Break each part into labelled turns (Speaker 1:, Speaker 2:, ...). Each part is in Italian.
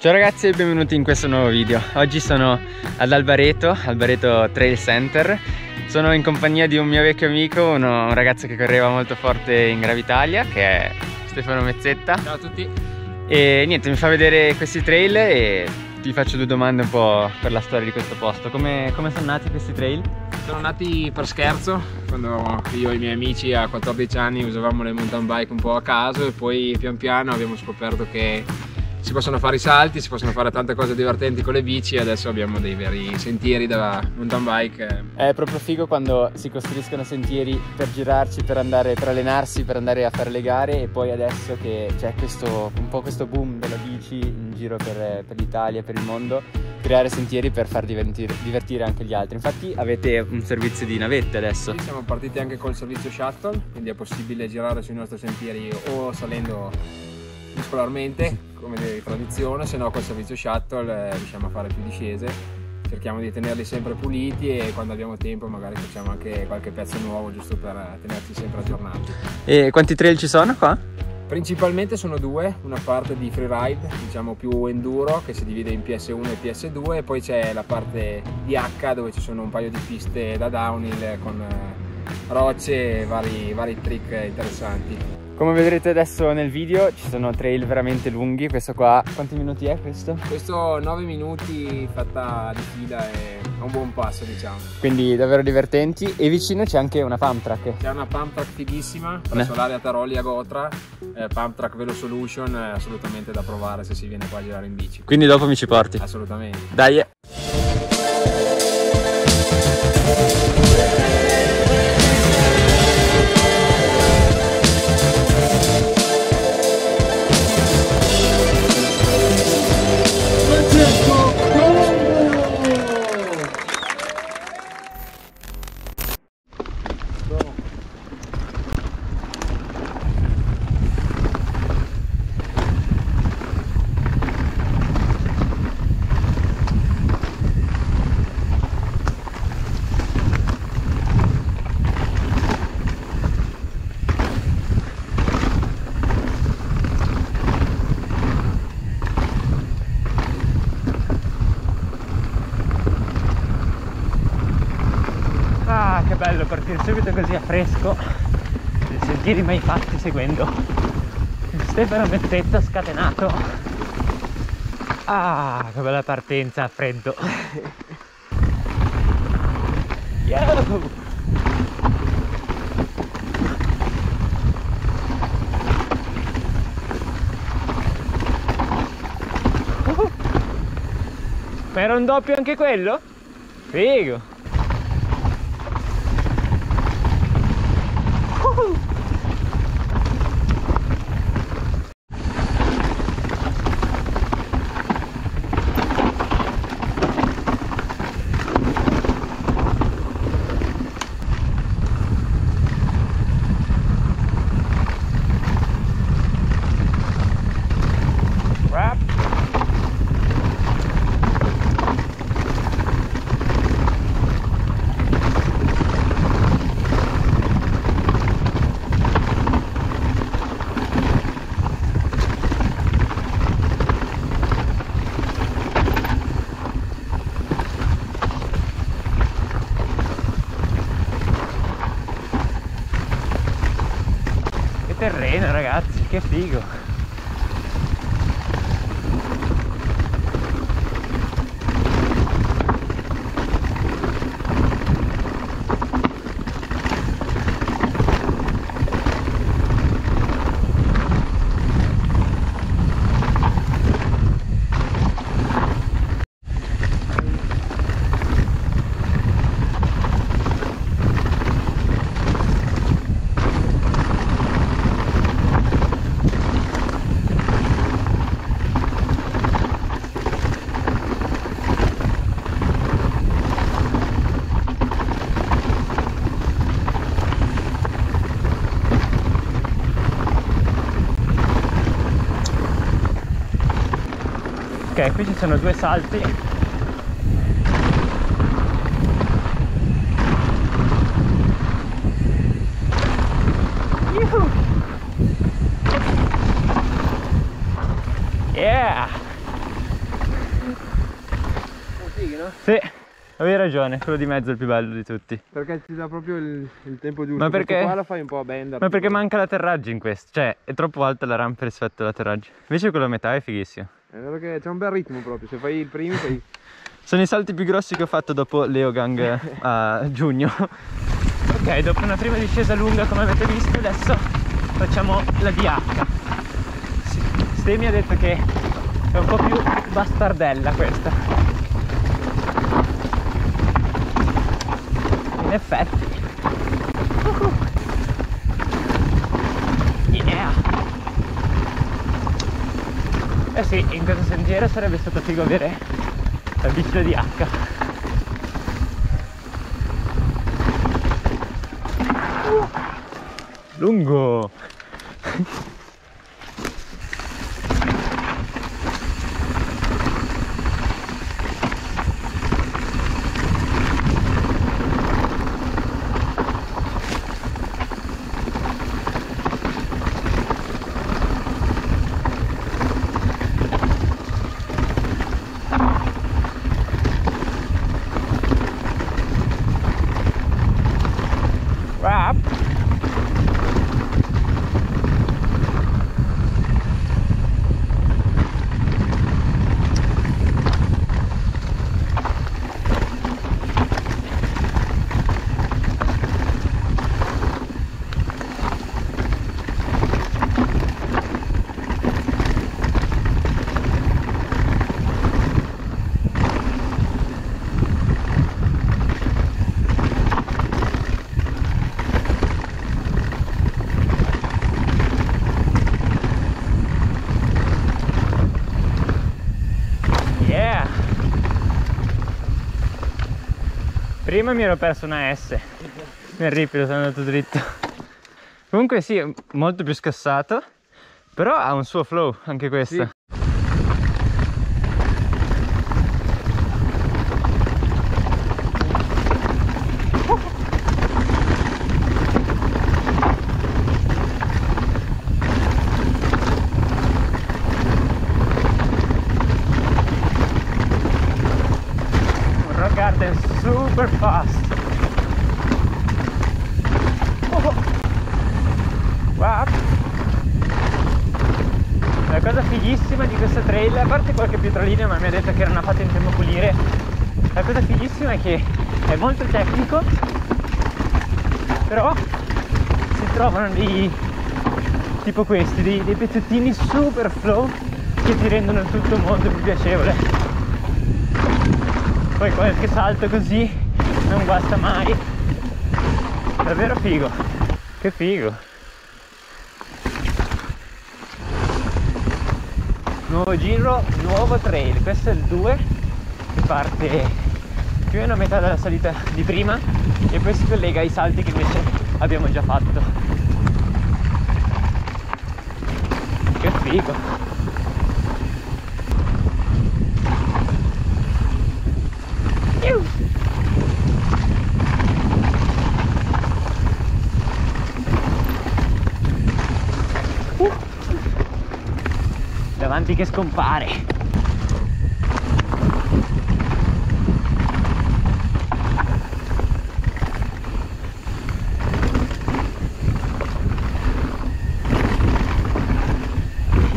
Speaker 1: Ciao ragazzi e benvenuti in questo nuovo video. Oggi sono ad Albareto, Albareto Trail Center. Sono in compagnia di un mio vecchio amico, uno, un ragazzo che correva molto forte in Gravitalia Che è Stefano Mezzetta.
Speaker 2: Ciao a tutti.
Speaker 1: E niente, mi fa vedere questi trail e ti faccio due domande un po' per la storia di questo posto. Come, come sono nati questi trail?
Speaker 2: Sono nati per scherzo, quando io e i miei amici a 14 anni usavamo le mountain bike un po' a caso e poi pian piano abbiamo scoperto che si possono fare i salti, si possono fare tante cose divertenti con le bici e adesso abbiamo dei veri sentieri da mountain bike.
Speaker 1: È proprio figo quando si costruiscono sentieri per girarci, per andare, per allenarsi, per andare a fare le gare e poi adesso che c'è questo, un po' questo boom della bici in giro per, per l'Italia, per il mondo, creare sentieri per far divertire, divertire, anche gli altri. Infatti avete un servizio di navette adesso.
Speaker 2: Sì, siamo partiti anche col servizio shuttle, quindi è possibile girare sui nostri sentieri o salendo muscolarmente come di tradizione, se no col servizio shuttle eh, riusciamo a fare più discese. Cerchiamo di tenerli sempre puliti e quando abbiamo tempo magari facciamo anche qualche pezzo nuovo giusto per tenerci sempre aggiornati.
Speaker 1: E quanti trail ci sono qua?
Speaker 2: Principalmente sono due, una parte di freeride, diciamo più enduro, che si divide in PS1 e PS2 e poi c'è la parte di H dove ci sono un paio di piste da downhill con eh, rocce e vari, vari trick interessanti.
Speaker 1: Come vedrete adesso nel video ci sono trail veramente lunghi, questo qua quanti minuti è questo?
Speaker 2: Questo 9 minuti fatta di fila è un buon passo diciamo.
Speaker 1: Quindi davvero divertenti e vicino c'è anche una pump track.
Speaker 2: C'è una pump track fighissima presso l'area Taroli a Gotra, eh, pump track Velo Solution, è assolutamente da provare se si viene qua a girare in bici.
Speaker 1: Quindi dopo mi ci porti?
Speaker 2: Assolutamente.
Speaker 1: Dai! Subito così a fresco i sentieri mai fatti seguendo Stefano Mezzetta scatenato ah che bella partenza a freddo Yo! Ma era un doppio anche quello? Figo! Terreno ragazzi che figo ok qui ci sono due salti yeah
Speaker 2: no?
Speaker 3: Sì, avevi ragione, quello di mezzo è il più bello di tutti.
Speaker 2: Perché ti dà proprio il, il tempo giusto.
Speaker 3: Ma perché-
Speaker 2: Questo qua lo fai un po' a bender.
Speaker 3: Ma perché manca l'atterraggio in questo? Cioè, è troppo alta la rampa rispetto all'atterraggio. Invece quello a metà è fighissimo.
Speaker 2: È vero che c'è un bel ritmo proprio. Se fai il primo fai.
Speaker 3: Sono i salti più grossi che ho fatto dopo Leogang a giugno. Ok, dopo una prima discesa lunga come avete visto, adesso facciamo la DH. Ste mi ha detto che è un po' più bastardella questa. In effetti. Uhu. Yeah. Sì, in questo sentiero sarebbe stato figo avere la bici da DH. Lungo! Wrap! Yeah! Prima mi ero perso una S nel ripido, sono andato dritto. Comunque sì, molto più scassato, però ha un suo flow anche questo.
Speaker 2: Sì.
Speaker 3: Super fast. Oh. Wow. La cosa fighissima di questa trail, a parte qualche pietrolina ma mi ha detto che era una fatta in tempo a pulire, la cosa fighissima è che è molto tecnico, però si trovano dei tipo questi, dei, dei pezzettini super flow che ti rendono tutto molto più piacevole. Poi qualche salto così non guasta mai. Davvero figo. Che figo. Nuovo giro, nuovo trail. Questo è il 2 che parte più o meno a metà della salita di prima e poi si collega ai salti che invece abbiamo già fatto. Che figo. Che scompare.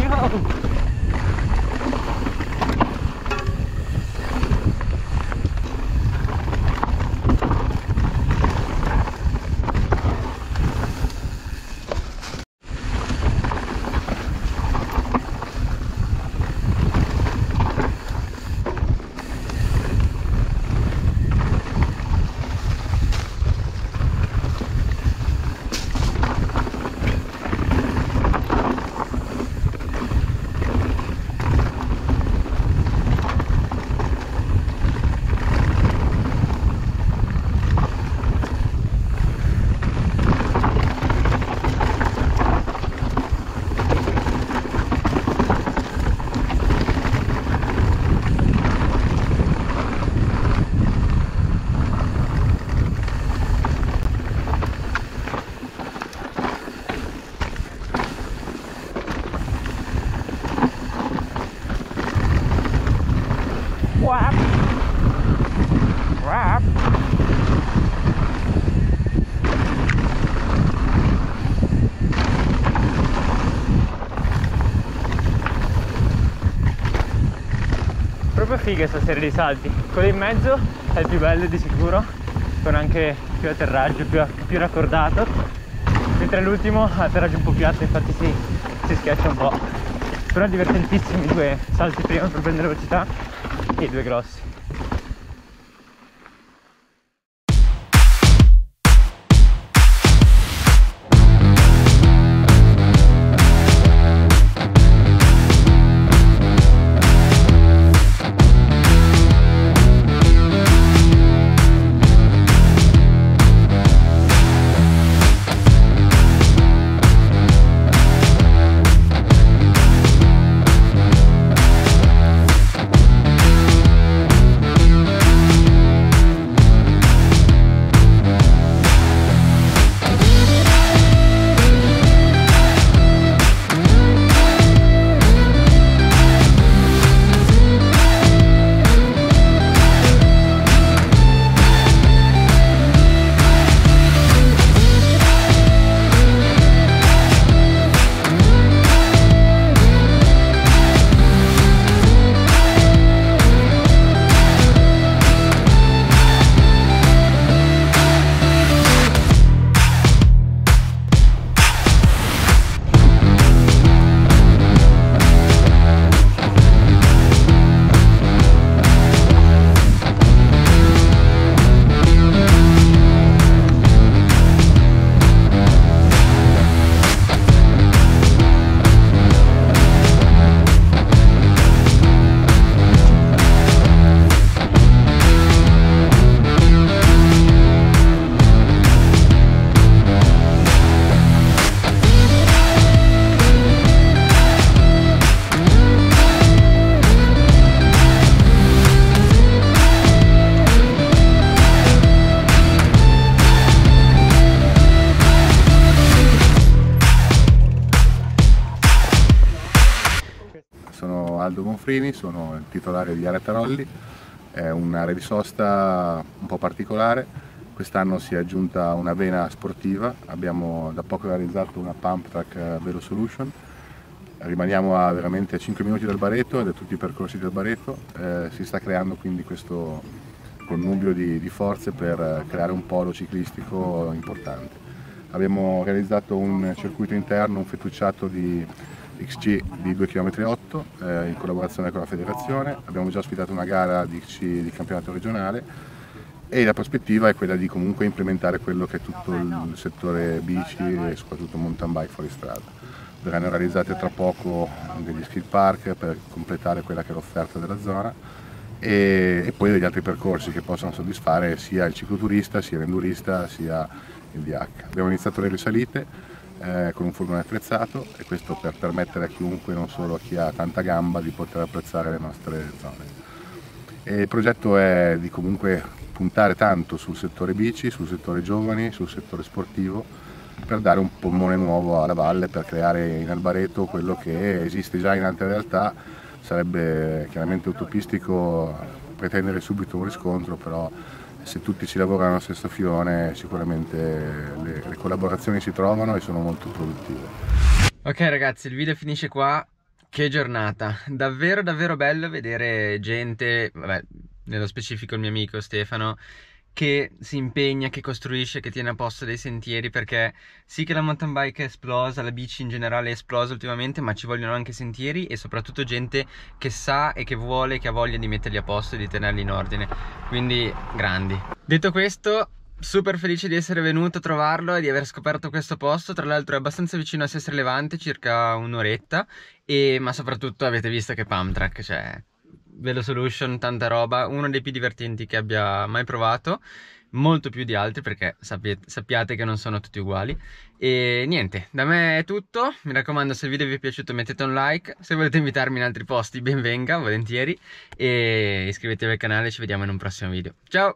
Speaker 3: Yo. Wap.
Speaker 1: Questa serie di salti. Quello in mezzo è il più bello di sicuro. Con anche più atterraggio più, più raccordato. Mentre l'ultimo ha atterraggio un po' più alto infatti si, si schiaccia un po' però divertentissimi due salti prima per prendere velocità e due grossi
Speaker 4: Aldo Gonfrini, sono il titolare di Area Tarolli, è un'area di sosta un po' particolare, quest'anno si è aggiunta una vena sportiva, abbiamo da poco realizzato una pump track Velo Solution, rimaniamo a veramente 5 minuti dal Bareto ed è tutti i percorsi del Bareto, eh, si sta creando quindi questo connubio di, di forze per creare un polo ciclistico importante. Abbiamo realizzato un circuito interno, un fettucciato di XC di 2,8 km eh, in collaborazione con la federazione, abbiamo già ospitato una gara di XC di campionato regionale e la prospettiva è quella di comunque implementare quello che è tutto il settore bici e soprattutto mountain bike fuori strada. Verranno realizzati tra poco degli skill park per completare quella che è l'offerta della zona e, e, poi degli altri percorsi che possono soddisfare sia il cicloturista, sia l'endurista, sia il DH. Abbiamo iniziato le risalite, eh, con un furgone attrezzato e questo per permettere a chiunque, non solo a chi ha tanta gamba, di poter apprezzare le nostre zone. E il progetto è di comunque puntare tanto sul settore bici, sul settore giovani, sul settore sportivo per dare un polmone nuovo alla valle, per creare in Albareto quello che esiste già in altre realtà, sarebbe chiaramente utopistico pretendere subito un riscontro, però se tutti ci lavorano allo stesso filone sicuramente le, le collaborazioni si trovano e sono molto produttive.
Speaker 1: Ok ragazzi il video finisce qua, che giornata, davvero davvero bello vedere gente, vabbè nello specifico il mio amico Stefano che si impegna, che costruisce, che tiene a posto dei sentieri perché sì che la mountain bike è esplosa, la bici in generale è esplosa ultimamente ma ci vogliono anche sentieri e soprattutto gente che sa e che vuole, che ha voglia di metterli a posto e di tenerli in ordine. Quindi grandi. Detto questo super felice di essere venuto a trovarlo e di aver scoperto questo posto. Tra l'altro è abbastanza vicino a Sestre Levante circa un'oretta ma soprattutto avete visto che pump track cioè Velo Solution, tanta roba, uno dei più divertenti che abbia mai provato, molto più di altri perché sappiate, sappiate che non sono tutti uguali. E niente, da me è tutto, mi raccomando se il video vi è piaciuto mettete un like, se volete invitarmi in altri posti ben venga, volentieri, e iscrivetevi al canale, ci vediamo in un prossimo video. Ciao!